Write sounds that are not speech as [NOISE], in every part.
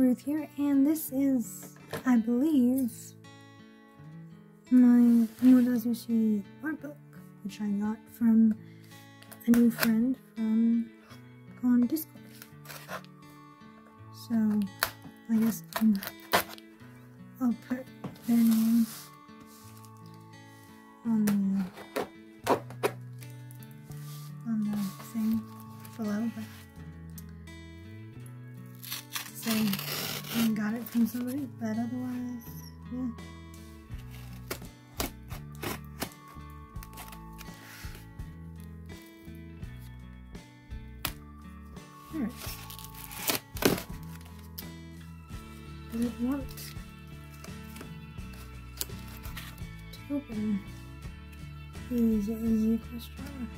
Ruth here, and this is, I believe, my Mo Dao Zu Shi art book, which I got from a new friend from on Discord. So, I guess um, I'll put their name on the from somebody, but otherwise, yeah. Alright. Does it want to open? Is it easy question?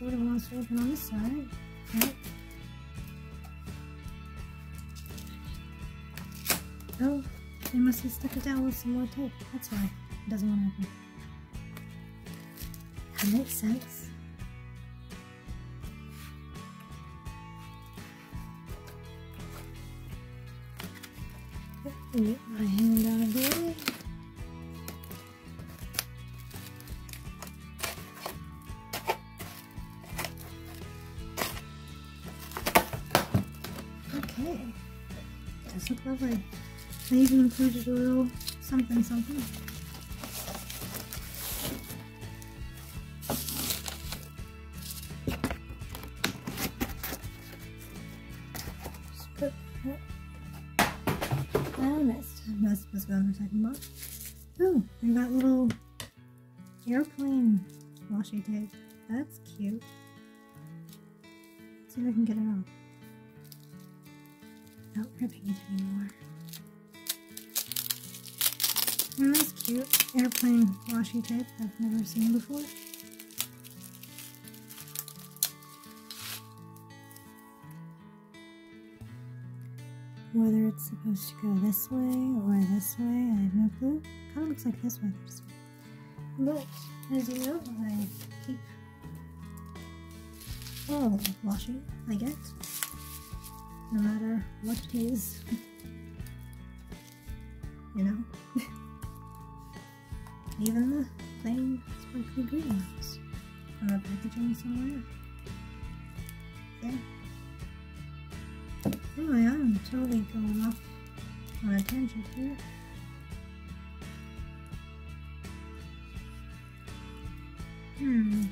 I sort of want to open on this side. Right? Oh, they must have stuck it down with some more tape. That's why it doesn't want to open. That makes sense. Get my hand out of the. Even included a little something something. Put that. Oh. Oh, got little airplane washi tape. That's cute. Let's see if I can get it off. Not ripping it anymore. Oh, that's cute. Airplane washi tape I've never seen before. Whether it's supposed to go this way or this way, I have no clue. Kind of looks like this way. This. But, as you know, I keep all washi I get no matter what it is. [LAUGHS] you know? Even the plain sparkly green ones from the packaging somewhere. There. Anyway, I'm totally going off on a tangent here. Hmm. Do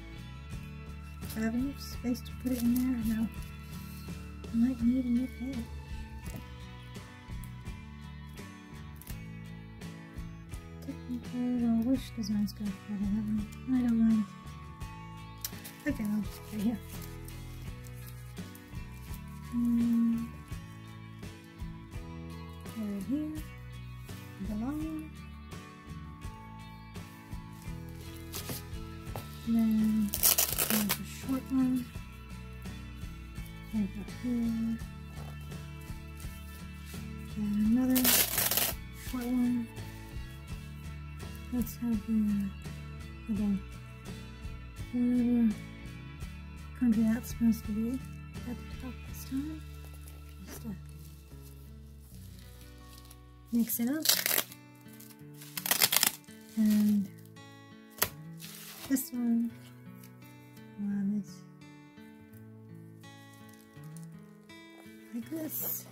I have enough space to put it in there? No. I might need a new page. Technical or wish designs go for one. I don't mind. Okay, I'll just put it here. Hmm. Right here. Then Have the little whatever country that's supposed to be at the top this time. Just uh, mix it up. And this one, um, is like this.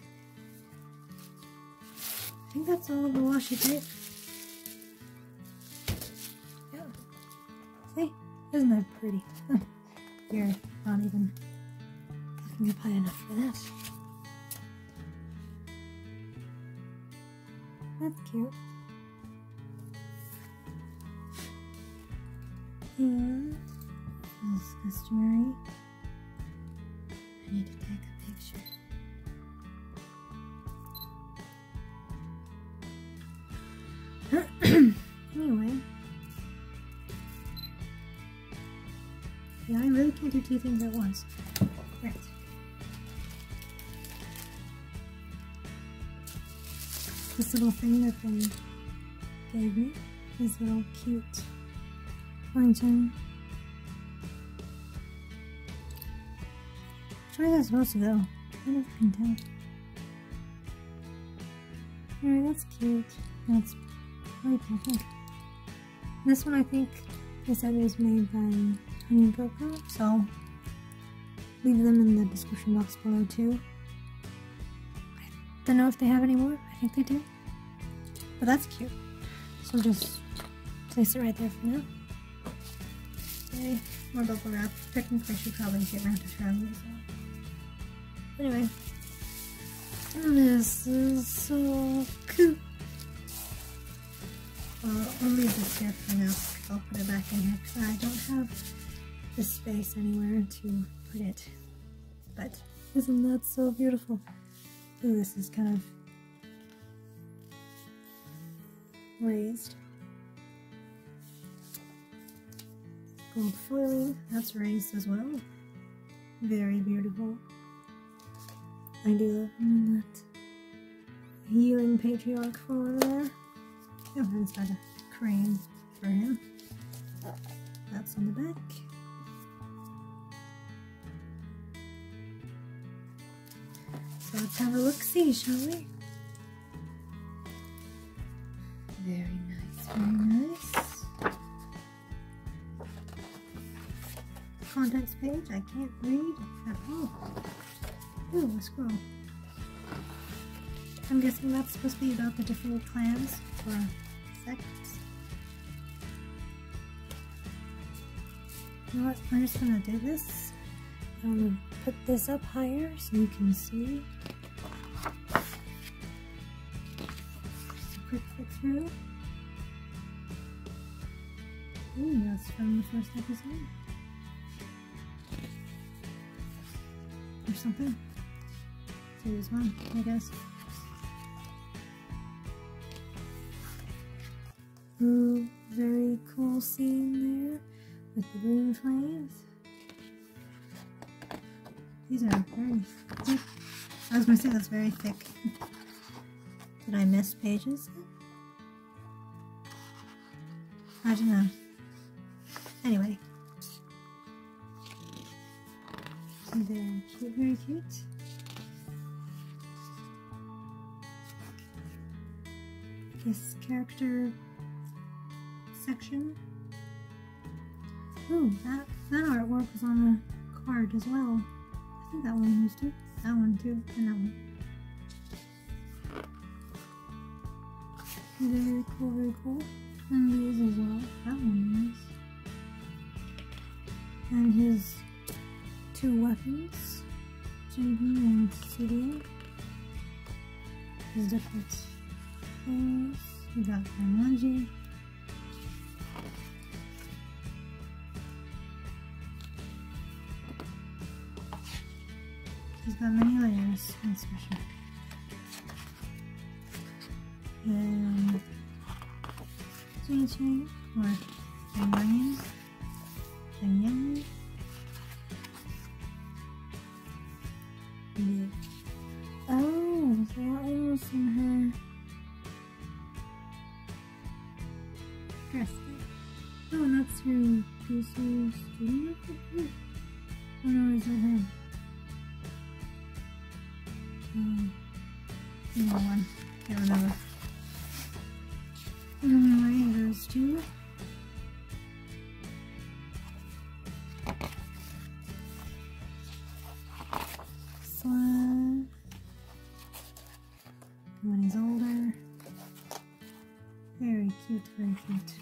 I think that's all the washi tape. Isn't that pretty? [LAUGHS] You're not even looking up high enough for this. That's cute. And as customary, I need to take things at once. Right. This little thing that they gave me, this little cute Which way is it supposed to go? I never can tell. Alright, that's cute. That's really perfect. This one I think they said was made by Honey so leave them in the description box below too. I don't know if they have any more. I think they do. But that's cute. So just place it right there for now. Okay, more bubble wrap. Technically, I should probably get around to trying these out. Anyway, this is so cute. Well, I'll leave this here for now. I'll put it back in here because I don't have the space anywhere to put it. But isn't that so beautiful? Ooh, this is kind of raised. Gold foiling, that's raised as well. Very beautiful. I do love that Yiling Patriarch for there. Oh, and got a crane for him. That's on the back. Let's have a look-see, shall we? Very nice, very nice. Contents page, I can't read at all. Ooh, a scroll. I'm guessing that's supposed to be about the different clans or sects. You know what, I'm just gonna do this. I'm gonna put this up higher so you can see. Quick flick through. Ooh, that's from the first episode. Or something. Series one, I guess. Ooh, very cool scene there with the green flames. These are very thick. I was gonna say that's very thick. Did I miss pages? I don't know. Anyway. Very cute, very cute. This character section. Ooh, that, that artwork was on a card as well. I think that one used to. That one too, and that one. Very cool, very cool. And these as well. That one nice. And his two weapons, JB and CDA. His different things. We got Grandmaji. He's got many layers, that's for sure. Jiang Cheng or Jing Yang, Jing Yeah. Oh, so that was in her dress. Oh, and that's her student outfit? Oh no, is that her? Um, one. Can't remember. And those two. Slime. When he's older. Very cute, very cute.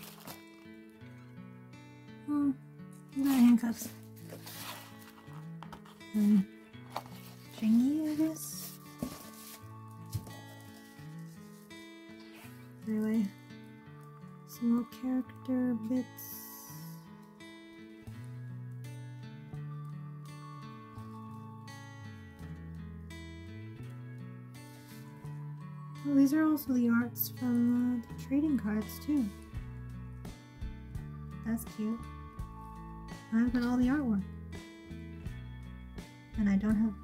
Oh, you got handcuffs. Um, Jingy, I guess. More character bits. Well, these are also the arts from uh, the trading cards too. That's cute. I've got all the artwork. And I don't have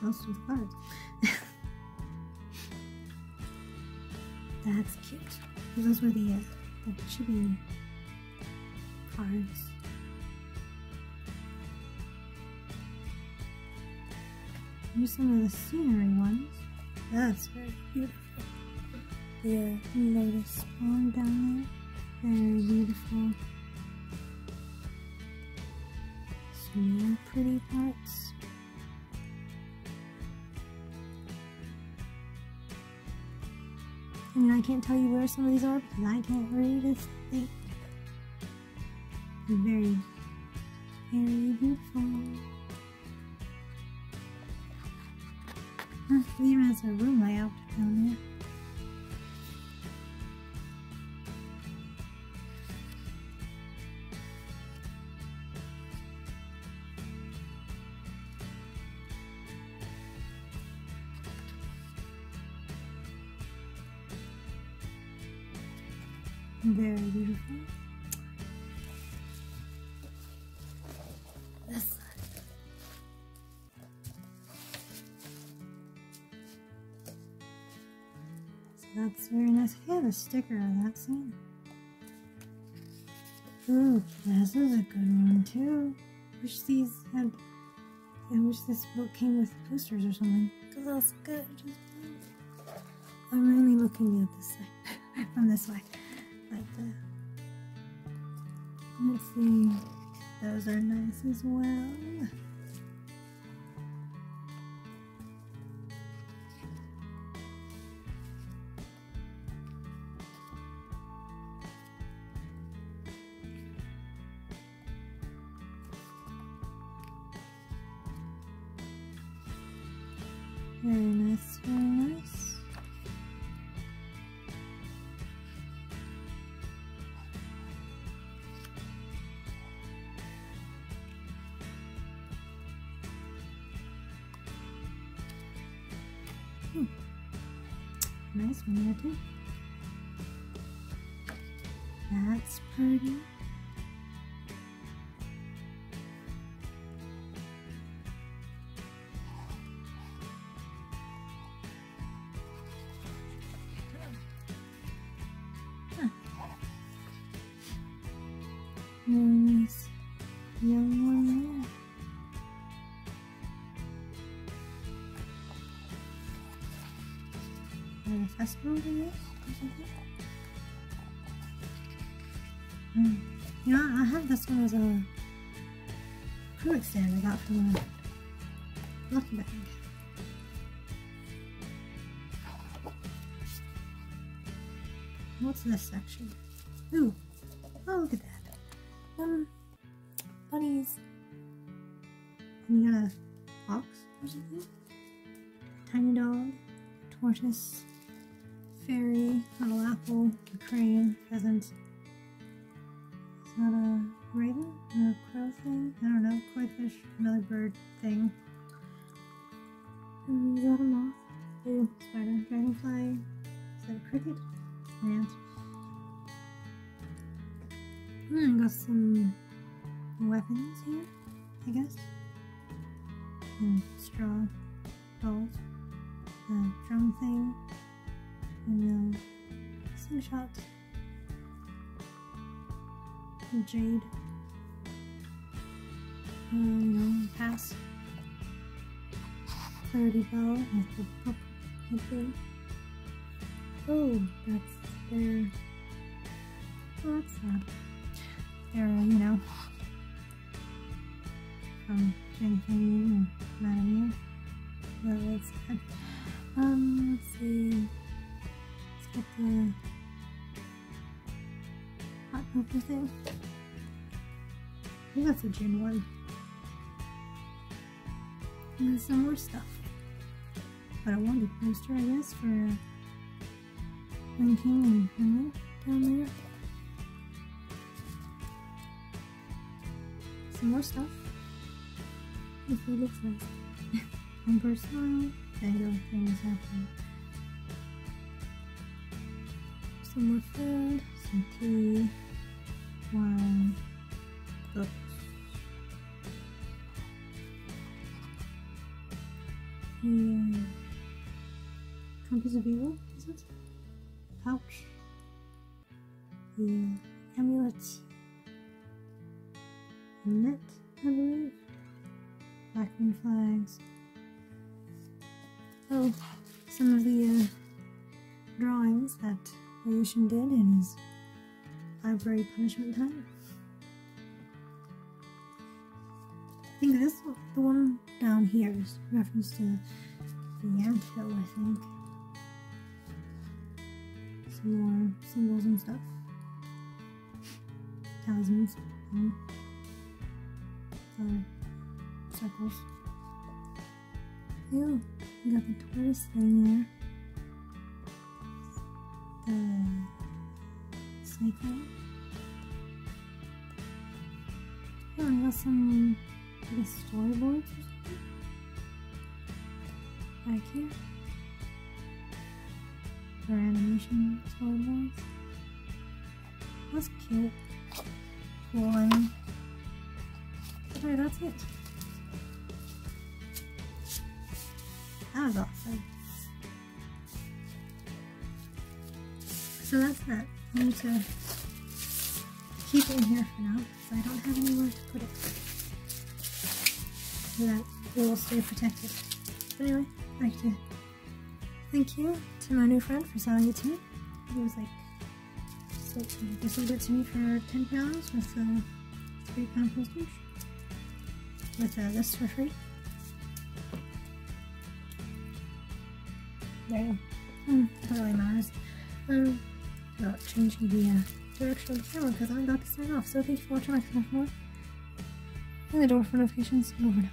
most of the cards. [LAUGHS] That's cute. Those were the, uh, the chibi cards. Here's some of the scenery ones. That's very beautiful. The lotus pond down there. Very beautiful. Some more pretty parts. Mean, I can't tell you where some of these are because I can't read a thing. Very, very beautiful. Huh, it even that's very nice. I have a sticker of that scene. Ooh, this is a good one too. Wish these had. I wish this book came with posters or something. Cause that's good. I'm really looking at this side [LAUGHS] from this way. But uh, let's see. Those are nice as well. Very nice, very nice. Hmm. Nice one too. That's pretty. You know, I have this one as a acrylic stand I got from a lucky bag. What's this section? Ooh, oh look at that. Um, bunnies. And you got a fox or something? Tiny dog, tortoise, fairy, little apple, crane, pheasant. Is that a raven or a crow thing? I don't know. Koi fish, another bird thing. Um, is that a moth? Ooh, spider, dragonfly. Is that a cricket? Ant. Hmm, got some weapons here, I guess. And straw dolls. The drum thing. And the slingshot. Jade. You know, pass. Clarity Bell with the purple. Oh, that's their. Oh, that's that. Their, you know, from Jane Fane and Madame Well, it's good. Um, let's see. Let's get the I think that's a June one. And some more stuff. But I wanted a poster, I guess, for Linking and Henry down there. Some more stuff. The food looks nice. [LAUGHS] One per smile. Tango things happening. Some more food, some tea, books. The uh, Compass of Evil, is it? Pouch. The uh, amulet. Net, I believe. Black moon flags. Oh, some of the uh, drawings that Ayushin did in his library punishment time. I think this the one down here is reference to the ant hill, I think. Some more symbols and stuff. Talismans. Uh, circles. Ew, you got the tortoise thing there. The one. Oh, I got some guess storyboards or something. Back here. For animation storyboards. That's cute. I. Okay, that's it. That was awesome. So that's that. I need to keep it in here for now because I don't have anywhere to put it. So that it will stay protected. Anyway, I'd like to thank you to my new friend for selling it to me. It was like they sold it to me for ten pounds with a three pound postage. With uh, this for free. There. Hmm, that really matters. Um, about changing the uh, direction of the camera because I'm about to sign off. So thank you for watching I my channel. And the door for notifications and over now.